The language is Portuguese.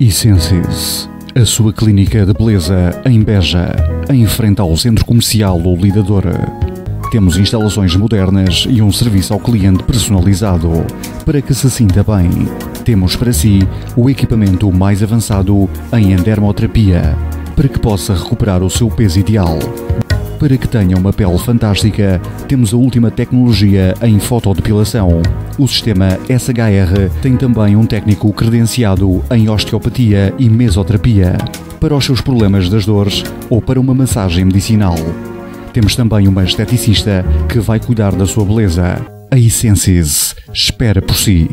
Essensis, a sua clínica de beleza em Beja, em frente ao centro comercial O Lidador. Temos instalações modernas e um serviço ao cliente personalizado para que se sinta bem. Temos para si o equipamento mais avançado em endermoterapia para que possa recuperar o seu peso ideal. Para que tenha uma pele fantástica, temos a última tecnologia em fotodepilação. O sistema SHR tem também um técnico credenciado em osteopatia e mesoterapia para os seus problemas das dores ou para uma massagem medicinal. Temos também uma esteticista que vai cuidar da sua beleza. A Essensis espera por si.